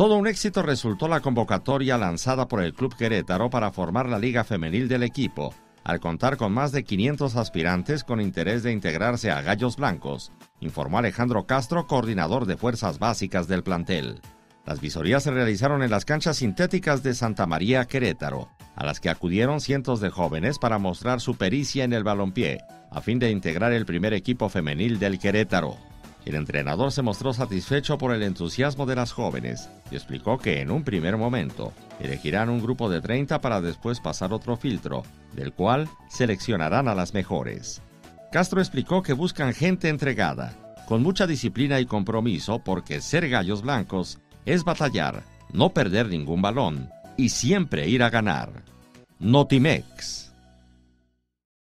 Todo un éxito resultó la convocatoria lanzada por el Club Querétaro para formar la Liga Femenil del equipo, al contar con más de 500 aspirantes con interés de integrarse a Gallos Blancos, informó Alejandro Castro, coordinador de fuerzas básicas del plantel. Las visorías se realizaron en las canchas sintéticas de Santa María Querétaro, a las que acudieron cientos de jóvenes para mostrar su pericia en el balompié, a fin de integrar el primer equipo femenil del Querétaro. El entrenador se mostró satisfecho por el entusiasmo de las jóvenes y explicó que en un primer momento elegirán un grupo de 30 para después pasar otro filtro, del cual seleccionarán a las mejores. Castro explicó que buscan gente entregada, con mucha disciplina y compromiso porque ser gallos blancos es batallar, no perder ningún balón y siempre ir a ganar. Notimex.